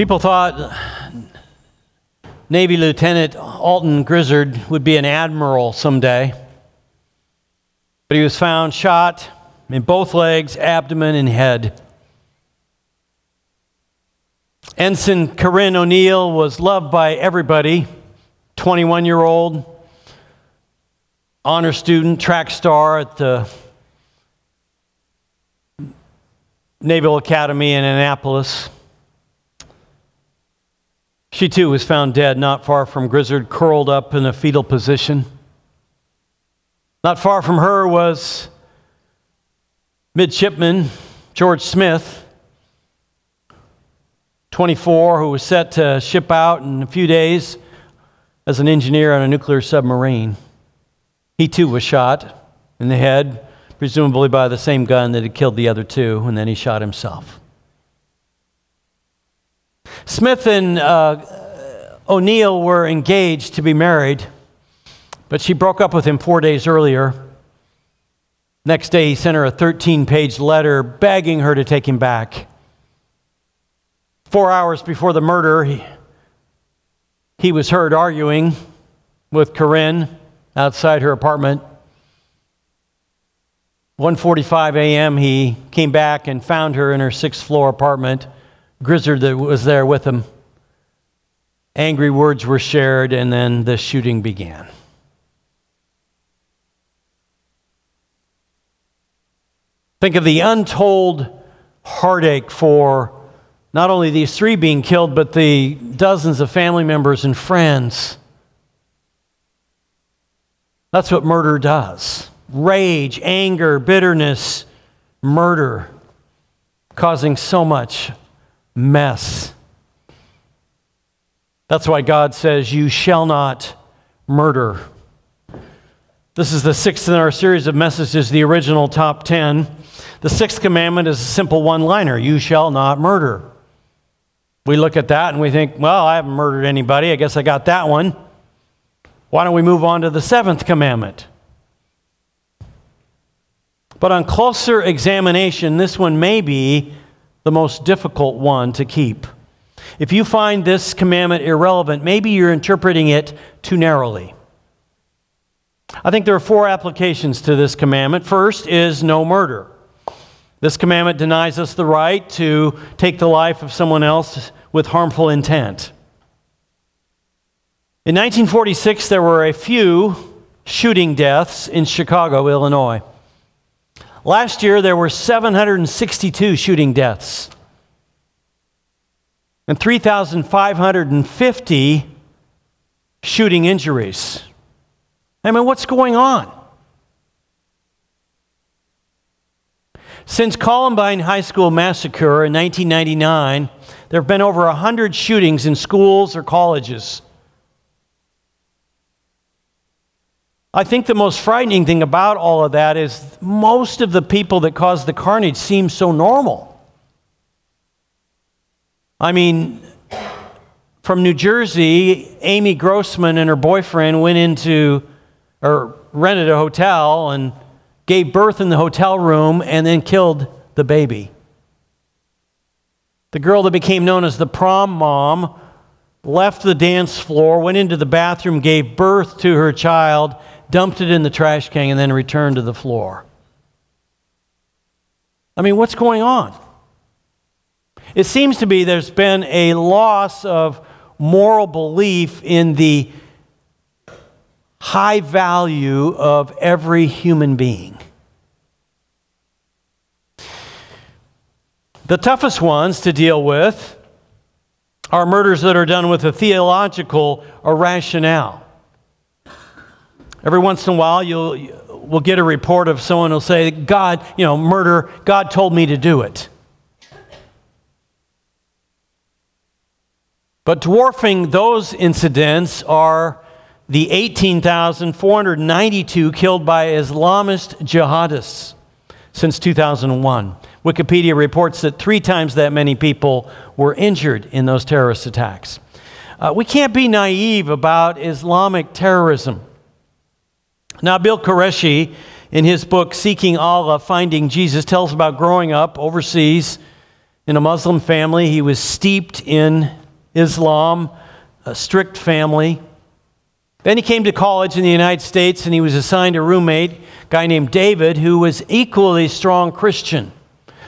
People thought Navy Lieutenant Alton Grizzard would be an admiral someday, but he was found shot in both legs, abdomen, and head. Ensign Corinne O'Neill was loved by everybody 21 year old, honor student, track star at the Naval Academy in Annapolis. She too was found dead not far from Grizzard, curled up in a fetal position. Not far from her was midshipman George Smith, 24, who was set to ship out in a few days as an engineer on a nuclear submarine. He too was shot in the head, presumably by the same gun that had killed the other two, and then he shot himself. Smith and uh, O'Neill were engaged to be married, but she broke up with him four days earlier. Next day, he sent her a 13 page letter begging her to take him back. Four hours before the murder, he, he was heard arguing with Corinne outside her apartment. 1:45 a.m. he came back and found her in her sixth floor apartment. Grizzard that was there with him. Angry words were shared, and then the shooting began. Think of the untold heartache for not only these three being killed, but the dozens of family members and friends. That's what murder does rage, anger, bitterness, murder, causing so much mess. That's why God says, You shall not murder. This is the sixth in our series of messages, the original top 10. The sixth commandment is a simple one liner You shall not murder. We look at that and we think, Well, I haven't murdered anybody. I guess I got that one. Why don't we move on to the seventh commandment? But on closer examination, this one may be the most difficult one to keep. If you find this commandment irrelevant, maybe you're interpreting it too narrowly. I think there are four applications to this commandment. First is no murder. This commandment denies us the right to take the life of someone else with harmful intent. In 1946, there were a few shooting deaths in Chicago, Illinois. Last year, there were 762 shooting deaths and 3,550 shooting injuries. I mean, what's going on? Since Columbine High School massacre in 1999, there have been over 100 shootings in schools or colleges. I think the most frightening thing about all of that is most of the people that caused the carnage seem so normal. I mean, from New Jersey, Amy Grossman and her boyfriend went into or rented a hotel and gave birth in the hotel room and then killed the baby. The girl that became known as the prom mom left the dance floor, went into the bathroom, gave birth to her child, dumped it in the trash can, and then returned to the floor. I mean, what's going on? It seems to be there's been a loss of moral belief in the high value of every human being. The toughest ones to deal with are murders that are done with a theological or rationale. Every once in a while, you'll we'll get a report of someone who'll say, God, you know, murder, God told me to do it. But dwarfing those incidents are the 18,492 killed by Islamist jihadists since 2001. Wikipedia reports that three times that many people were injured in those terrorist attacks. Uh, we can't be naive about Islamic terrorism. Nabeel Qureshi, in his book Seeking Allah, Finding Jesus, tells about growing up overseas in a Muslim family. He was steeped in Islam, a strict family. Then he came to college in the United States and he was assigned a roommate, a guy named David, who was equally strong Christian.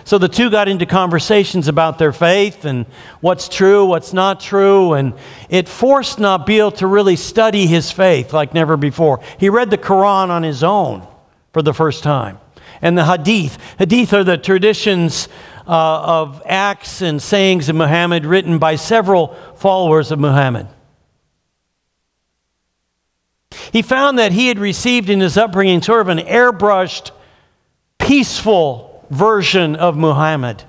So the two got into conversations about their faith and what's true, what's not true, and it forced Nabeel to really study his faith like never before. He read the Quran on his own for the first time. And the Hadith. Hadith are the traditions uh, of acts and sayings of Muhammad written by several followers of Muhammad. He found that he had received in his upbringing sort of an airbrushed, peaceful version of Muhammad.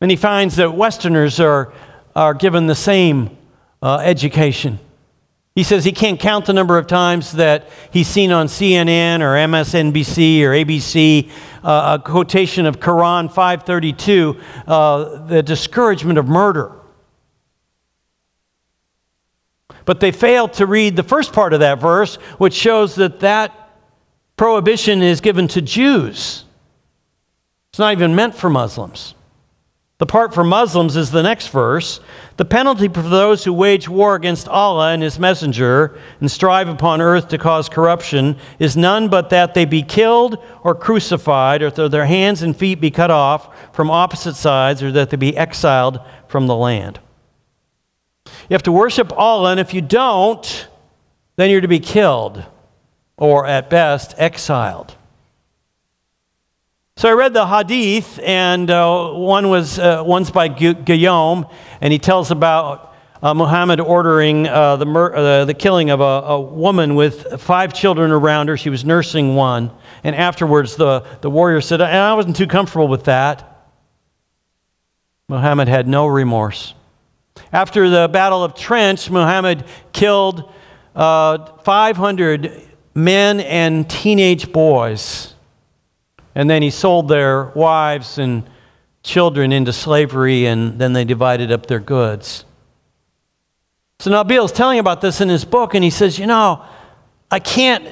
And he finds that Westerners are, are given the same uh, education. He says he can't count the number of times that he's seen on CNN or MSNBC or ABC uh, a quotation of Quran 532, uh, the discouragement of murder. But they fail to read the first part of that verse, which shows that that prohibition is given to Jews. It's not even meant for Muslims. The part for Muslims is the next verse. The penalty for those who wage war against Allah and His Messenger and strive upon earth to cause corruption is none but that they be killed or crucified, or that their hands and feet be cut off from opposite sides, or that they be exiled from the land. You have to worship Allah, and if you don't, then you're to be killed, or at best, exiled. So I read the Hadith, and uh, one was uh, one's by Guillaume, and he tells about uh, Muhammad ordering uh, the, mur- uh, the killing of a, a, woman with five children around her. She was nursing one, and afterwards the, the warrior said, "I wasn't too comfortable with that." Muhammad had no remorse. After the Battle of Trench, Muhammad killed uh, 500 men and teenage boys and then he sold their wives and children into slavery, and then they divided up their goods. So Nabeel is telling about this in his book, and he says, You know, I can't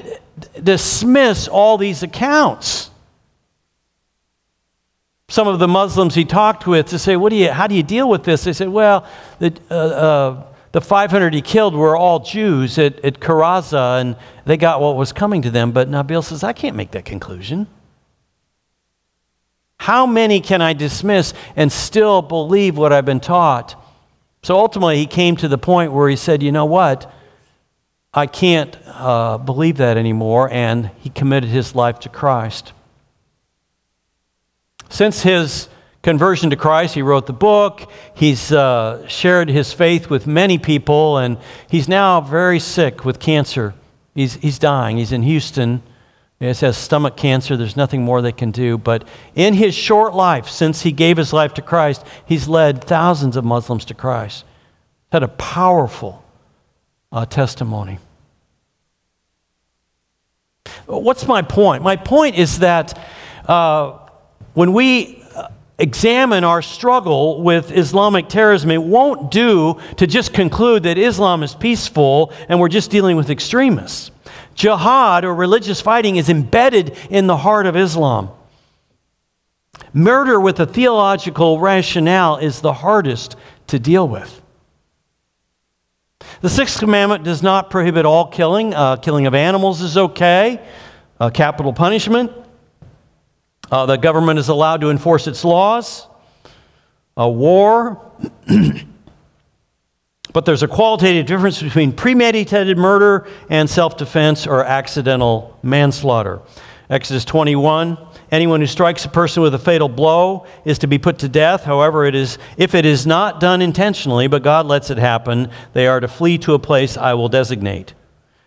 dismiss all these accounts. Some of the Muslims he talked with to say, what do you, How do you deal with this? They said, Well, the, uh, uh, the 500 he killed were all Jews at, at Qurayza, and they got what was coming to them. But Nabeel says, I can't make that conclusion. How many can I dismiss and still believe what I've been taught? So ultimately, he came to the point where he said, You know what? I can't uh, believe that anymore. And he committed his life to Christ. Since his conversion to Christ, he wrote the book. He's uh, shared his faith with many people, and he's now very sick with cancer. He's, he's dying. He's in Houston. He has stomach cancer. There's nothing more they can do. But in his short life, since he gave his life to Christ, he's led thousands of Muslims to Christ. Had a powerful uh, testimony. What's my point? My point is that uh, when we uh, examine our struggle with Islamic terrorism, it won't do to just conclude that Islam is peaceful and we're just dealing with extremists. Jihad or religious fighting is embedded in the heart of Islam. Murder with a theological rationale is the hardest to deal with. The sixth commandment does not prohibit all killing. Uh, killing of animals is okay, uh, capital punishment. Uh, the government is allowed to enforce its laws. A war But there's a qualitative difference between premeditated murder and self defense or accidental manslaughter. Exodus 21 Anyone who strikes a person with a fatal blow is to be put to death. However, it is, if it is not done intentionally, but God lets it happen, they are to flee to a place I will designate.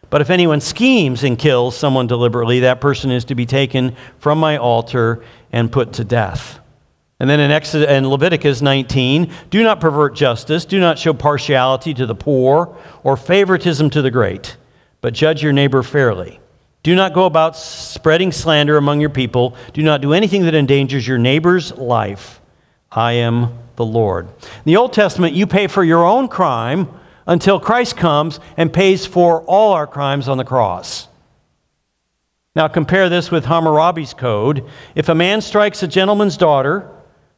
But if anyone schemes and kills someone deliberately, that person is to be taken from my altar and put to death. And then in, Exodus, in Leviticus 19, do not pervert justice, do not show partiality to the poor or favoritism to the great, but judge your neighbor fairly. Do not go about spreading slander among your people. Do not do anything that endangers your neighbor's life. I am the Lord. In the Old Testament, you pay for your own crime until Christ comes and pays for all our crimes on the cross. Now compare this with Hammurabi's code. If a man strikes a gentleman's daughter,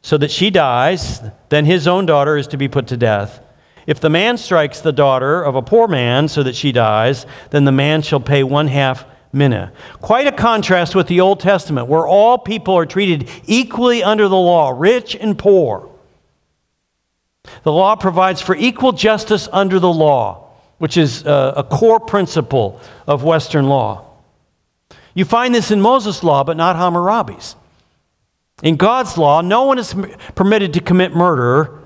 so that she dies, then his own daughter is to be put to death. If the man strikes the daughter of a poor man so that she dies, then the man shall pay one half mina. Quite a contrast with the Old Testament, where all people are treated equally under the law, rich and poor. The law provides for equal justice under the law, which is a, a core principle of Western law. You find this in Moses' law, but not Hammurabi's. In God's law, no one is permitted to commit murder,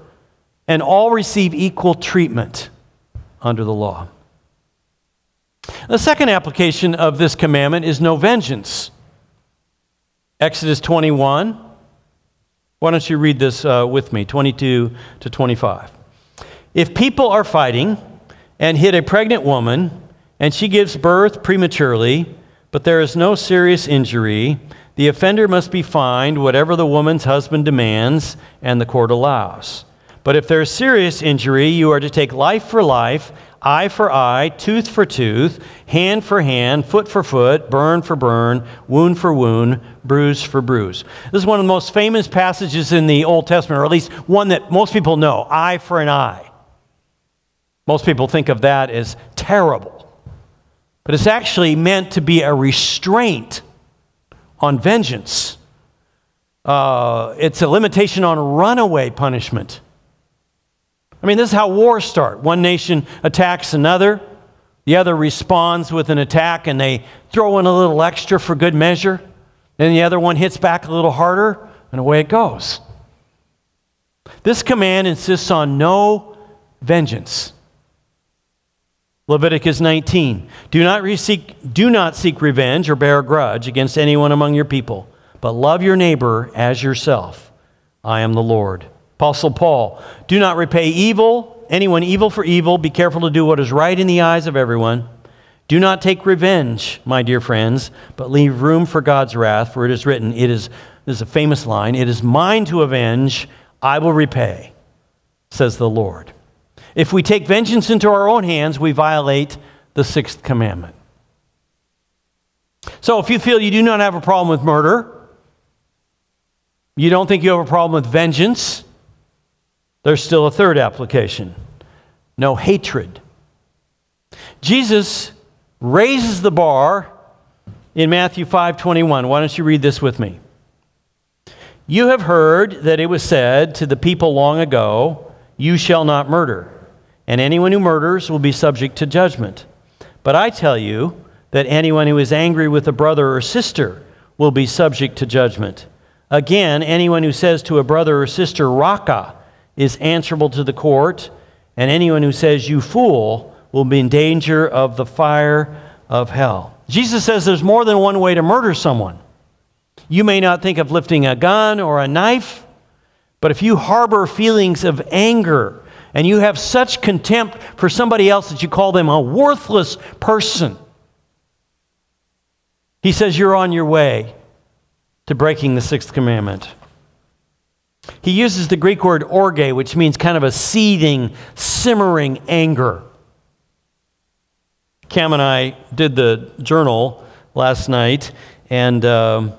and all receive equal treatment under the law. The second application of this commandment is no vengeance. Exodus 21. Why don't you read this uh, with me, 22 to 25. If people are fighting and hit a pregnant woman, and she gives birth prematurely, but there is no serious injury, the offender must be fined whatever the woman's husband demands and the court allows. But if there is serious injury, you are to take life for life eye for eye, tooth for tooth, hand for hand, foot for foot, burn for burn, wound for wound, bruise for bruise. This is one of the most famous passages in the Old Testament, or at least one that most people know eye for an eye. Most people think of that as terrible. But it's actually meant to be a restraint on vengeance. Uh, it's a limitation on runaway punishment. I mean, this is how wars start. One nation attacks another, the other responds with an attack, and they throw in a little extra for good measure. Then the other one hits back a little harder, and away it goes. This command insists on no vengeance. Leviticus 19. Do not, seek, do not seek revenge or bear a grudge against anyone among your people, but love your neighbor as yourself. I am the Lord. Apostle Paul, do not repay evil, anyone evil for evil. Be careful to do what is right in the eyes of everyone. Do not take revenge, my dear friends, but leave room for God's wrath, for it is written, it is, this is a famous line, it is mine to avenge, I will repay, says the Lord. If we take vengeance into our own hands, we violate the sixth commandment. So if you feel you do not have a problem with murder, you don't think you have a problem with vengeance, there's still a third application no hatred. Jesus raises the bar in Matthew 5:21. Why don't you read this with me? You have heard that it was said to the people long ago, you shall not murder, and anyone who murders will be subject to judgment. But I tell you that anyone who is angry with a brother or sister will be subject to judgment. Again, anyone who says to a brother or sister, Raca, is answerable to the court, and anyone who says, You fool, will be in danger of the fire of hell. Jesus says there's more than one way to murder someone. You may not think of lifting a gun or a knife, but if you harbor feelings of anger and you have such contempt for somebody else that you call them a worthless person, he says you're on your way to breaking the sixth commandment. He uses the Greek word orge, which means kind of a seething, simmering anger. Cam and I did the journal last night, and uh,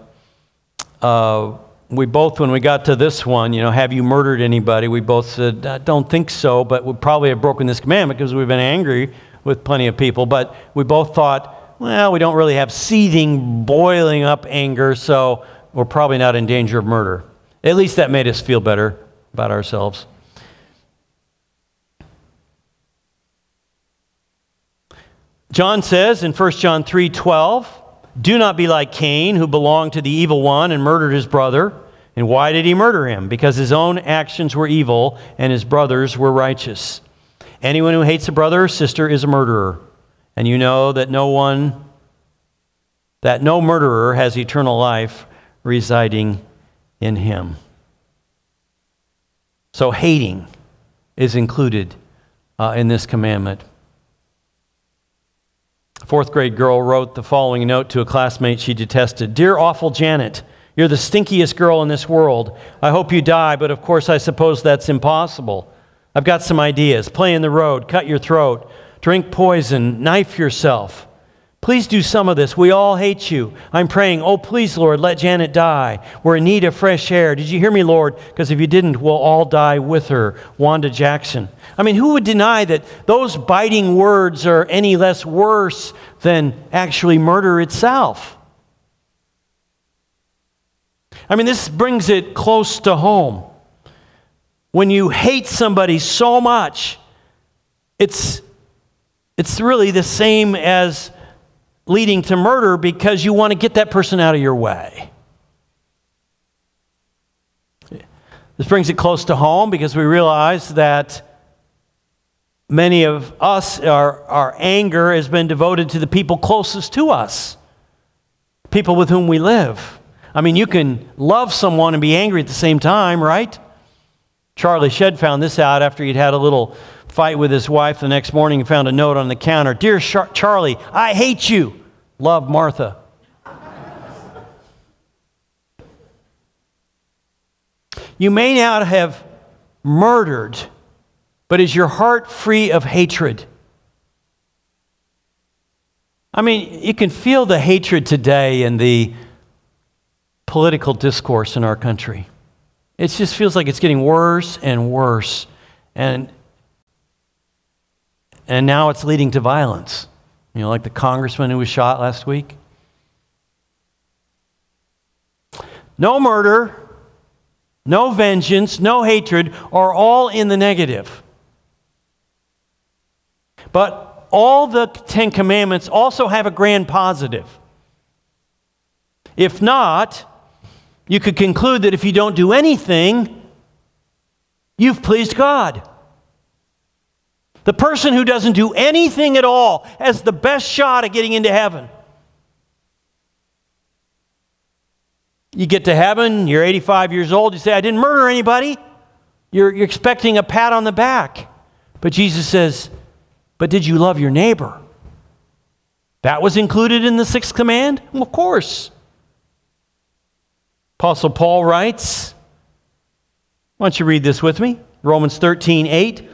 uh, we both, when we got to this one, you know, have you murdered anybody? We both said, I don't think so, but we probably have broken this commandment because we've been angry with plenty of people. But we both thought, well, we don't really have seething, boiling up anger, so we're probably not in danger of murder. At least that made us feel better about ourselves. John says in 1 John 3:12, "Do not be like Cain, who belonged to the evil one and murdered his brother." And why did he murder him? Because his own actions were evil and his brothers were righteous. Anyone who hates a brother or sister is a murderer. And you know that no one that no murderer has eternal life residing in him. So, hating is included uh, in this commandment. A fourth grade girl wrote the following note to a classmate she detested Dear awful Janet, you're the stinkiest girl in this world. I hope you die, but of course, I suppose that's impossible. I've got some ideas. Play in the road, cut your throat, drink poison, knife yourself. Please do some of this. We all hate you. I'm praying, oh, please, Lord, let Janet die. We're in need of fresh air. Did you hear me, Lord? Because if you didn't, we'll all die with her. Wanda Jackson. I mean, who would deny that those biting words are any less worse than actually murder itself? I mean, this brings it close to home. When you hate somebody so much, it's, it's really the same as leading to murder because you want to get that person out of your way. This brings it close to home because we realize that many of us, our, our anger has been devoted to the people closest to us, people with whom we live. I mean, you can love someone and be angry at the same time, right? Charlie Shedd found this out after he'd had a little fight with his wife the next morning and found a note on the counter Dear Char- Charlie, I hate you. Love Martha. you may not have murdered, but is your heart free of hatred? I mean, you can feel the hatred today in the political discourse in our country. It just feels like it's getting worse and worse. And, and now it's leading to violence. You know, like the congressman who was shot last week. No murder, no vengeance, no hatred are all in the negative. But all the Ten Commandments also have a grand positive. If not, you could conclude that if you don't do anything, you've pleased God. The person who doesn't do anything at all has the best shot at getting into heaven. You get to heaven, you're 85 years old, you say, I didn't murder anybody. You're, you're expecting a pat on the back. But Jesus says, But did you love your neighbor? That was included in the sixth command? Well, of course. Apostle Paul writes, Why don't you read this with me? Romans 13, 8.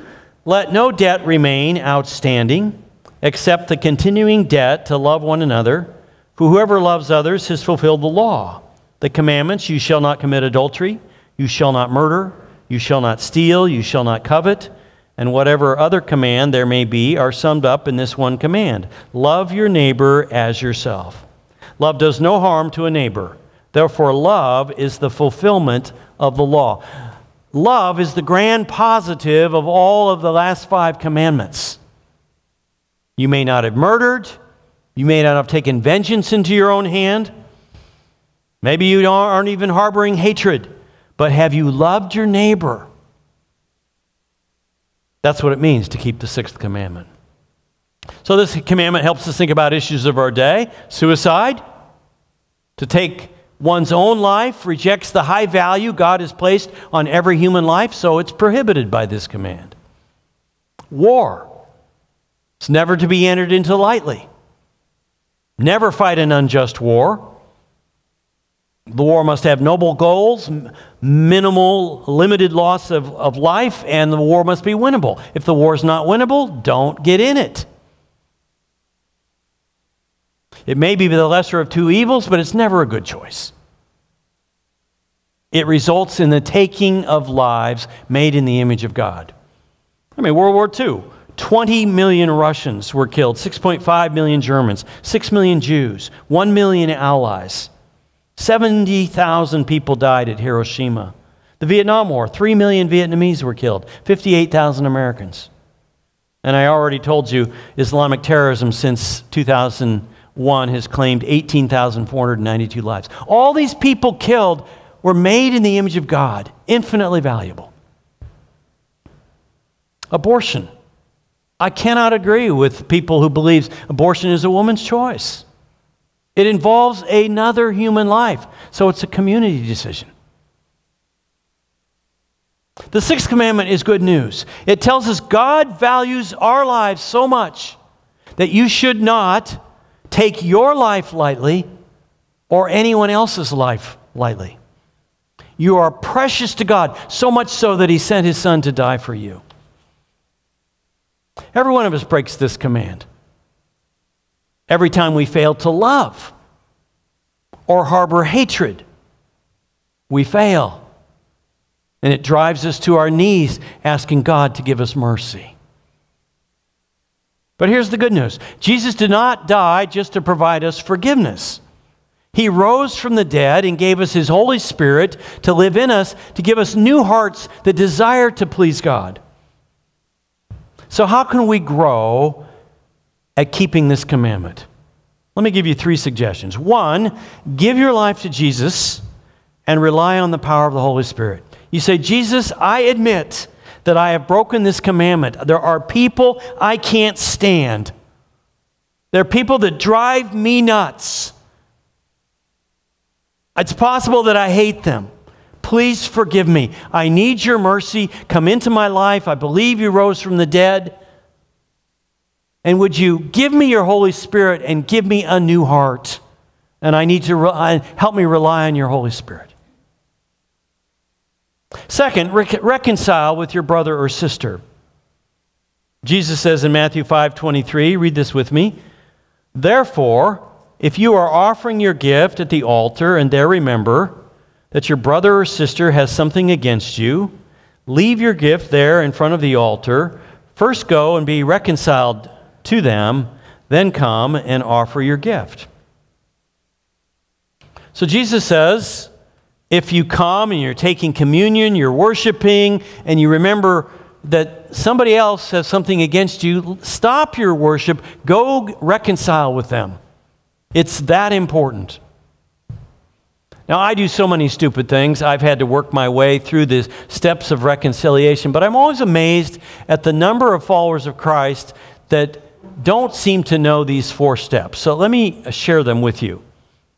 Let no debt remain outstanding except the continuing debt to love one another. For whoever loves others has fulfilled the law. The commandments you shall not commit adultery, you shall not murder, you shall not steal, you shall not covet, and whatever other command there may be are summed up in this one command love your neighbor as yourself. Love does no harm to a neighbor. Therefore, love is the fulfillment of the law. Love is the grand positive of all of the last five commandments. You may not have murdered. You may not have taken vengeance into your own hand. Maybe you aren't even harboring hatred. But have you loved your neighbor? That's what it means to keep the sixth commandment. So, this commandment helps us think about issues of our day suicide, to take one's own life, rejects the high value God has placed on every human life, so it's prohibited by this command. War. It's never to be entered into lightly. Never fight an unjust war. The war must have noble goals, minimal, limited loss of, of life, and the war must be winnable. If the war is not winnable, don't get in it. It may be the lesser of two evils, but it's never a good choice. It results in the taking of lives made in the image of God. I mean, World War II, 20 million Russians were killed, 6.5 million Germans, 6 million Jews, 1 million allies. 70,000 people died at Hiroshima. The Vietnam War, 3 million Vietnamese were killed, 58,000 Americans. And I already told you Islamic terrorism since 2000 1 has claimed 18,492 lives. All these people killed were made in the image of God, infinitely valuable. Abortion. I cannot agree with people who believe abortion is a woman's choice. It involves another human life, so it's a community decision. The sixth commandment is good news. It tells us God values our lives so much that you should not take your life lightly or anyone else's life lightly. You are precious to God, so much so that He sent His Son to die for you. Every one of us breaks this command. every time we fail to love or harbor hatred. We fail. And it drives us to our knees asking God to give us mercy. But here's the good news Jesus did not die just to provide us forgiveness. He rose from the dead and gave us His Holy Spirit to live in us, to give us new hearts that desire to please God. So, how can we grow at keeping this commandment? Let me give you three suggestions. One, give your life to Jesus and rely on the power of the Holy Spirit. You say, Jesus, I admit that I have broken this commandment. There are people I can't stand. There are people that drive me nuts. It's possible that I hate them. Please forgive me. I need your mercy. Come into my life. I believe you rose from the dead. And would you give me your Holy Spirit and give me a new heart? And I need to re- uh, help me rely on your Holy Spirit. Second, reconcile with your brother or sister. Jesus says in Matthew 5:23, read this with me. Therefore, if you are offering your gift at the altar and there remember that your brother or sister has something against you, leave your gift there in front of the altar. First go and be reconciled to them, then come and offer your gift. So Jesus says, if you come and you're taking communion, you're worshiping, and you remember that somebody else has something against you, stop your worship, go reconcile with them. It's that important. Now, I do so many stupid things. I've had to work my way through the steps of reconciliation, but I'm always amazed at the number of followers of Christ that don't seem to know these four steps. So let me share them with you.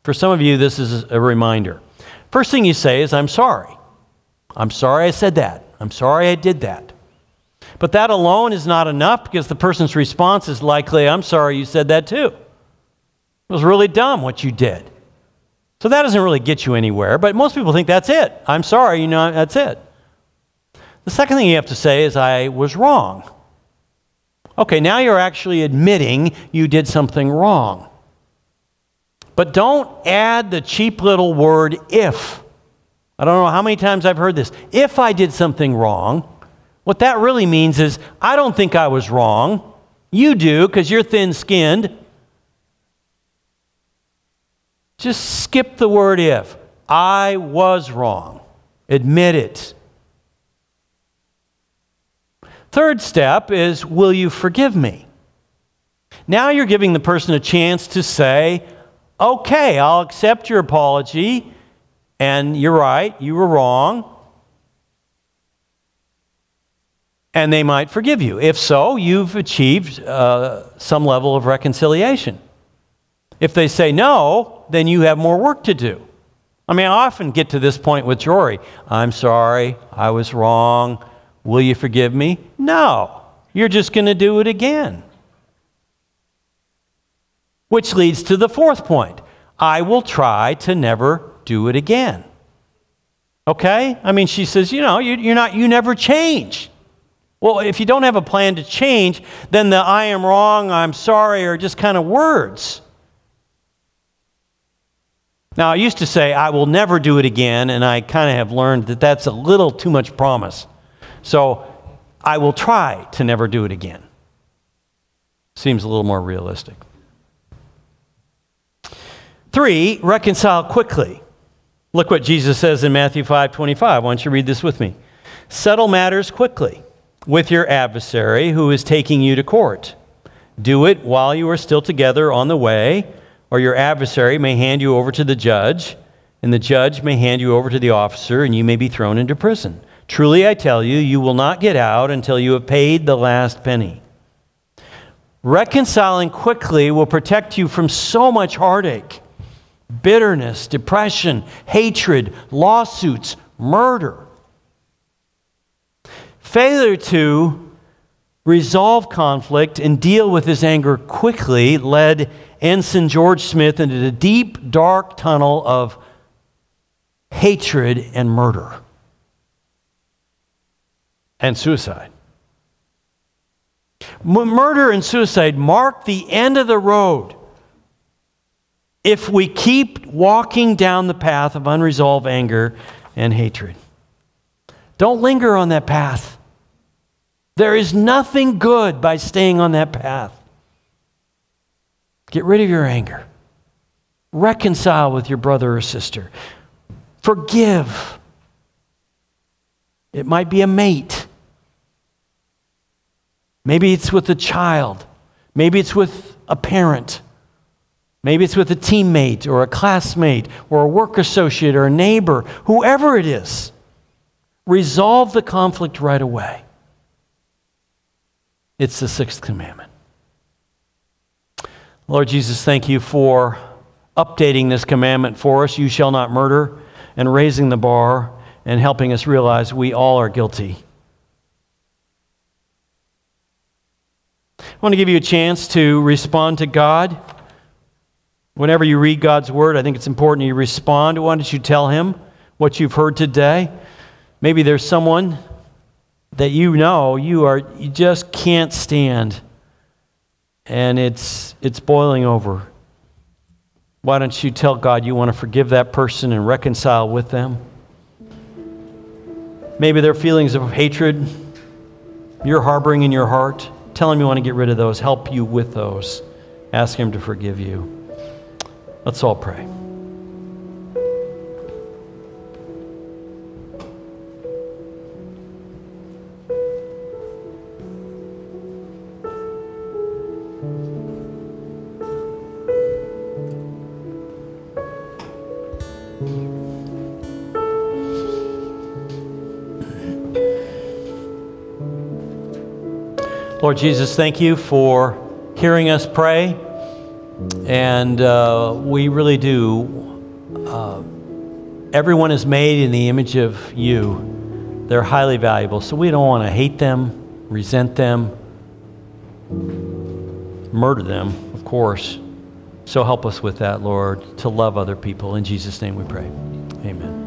For some of you, this is a reminder. First thing you say is, I'm sorry. I'm sorry I said that. I'm sorry I did that. But that alone is not enough because the person's response is likely, I'm sorry you said that too. It was really dumb what you did. So that doesn't really get you anywhere, but most people think that's it. I'm sorry, you know, that's it. The second thing you have to say is, I was wrong. Okay, now you're actually admitting you did something wrong. But don't add the cheap little word if. I don't know how many times I've heard this. If I did something wrong, what that really means is I don't think I was wrong. You do because you're thin skinned. Just skip the word if. I was wrong. Admit it. Third step is will you forgive me? Now you're giving the person a chance to say, okay, I'll accept your apology, and you're right, you were wrong. And they might forgive you. If so, you've achieved uh, some level of reconciliation. If they say no, then you have more work to do. I mean, I often get to this point with Jory. I'm sorry, I was wrong. Will you forgive me? No. You're just going to do it again. Which leads to the fourth point I will try to never do it again. Okay? I mean, she says, you know, you, are not, you never change. Well, if you don't have a plan to change, then the I am wrong, I'm sorry are just kind of words. Now, I used to say, I will never do it again, and I kind of have learned that that's a little too much promise. So I will try to never do it again. Seems a little more realistic. Three, reconcile quickly. Look what Jesus says in Matthew 5 25. Why don't you read this with me? Settle matters quickly with your adversary who is taking you to court. Do it while you are still together on the way, or your adversary may hand you over to the judge, and the judge may hand you over to the officer, and you may be thrown into prison. Truly, I tell you, you will not get out until you have paid the last penny. Reconciling quickly will protect you from so much heartache, bitterness, depression, hatred, lawsuits, murder. Failure to resolve conflict and deal with his anger quickly led Ensign George Smith into the deep, dark tunnel of hatred and murder and suicide. Murder and suicide mark the end of the road if we keep walking down the path of unresolved anger and hatred. Don't linger on that path. There is nothing good by staying on that path. Get rid of your anger. Reconcile with your brother or sister. Forgive. It might be a mate. Maybe it's with a child. Maybe it's with a parent. Maybe it's with a teammate or a classmate or a work associate or a neighbor, whoever it is. Resolve the conflict right away. It's the sixth commandment. Lord Jesus, thank you for updating this commandment for us you shall not murder, and raising the bar and helping us realize we all are guilty. I want to give you a chance to respond to God. Whenever you read God's word, I think it's important you respond. Why don't you tell Him what you've heard today? Maybe there's someone that you know you are you just can't stand and it's it's boiling over. Why don't you tell God you want to forgive that person and reconcile with them? Maybe their feelings of hatred you're harboring in your heart. Tell him you want to get rid of those. Help you with those. Ask him to forgive you. Let's all pray. Lord Jesus, thank you for hearing us pray. And uh, we really do. Uh, everyone is made in the image of you. They're highly valuable. So we don't want to hate them, resent them, murder them, of course. So help us with that, Lord, to love other people. In Jesus' name we pray. Amen.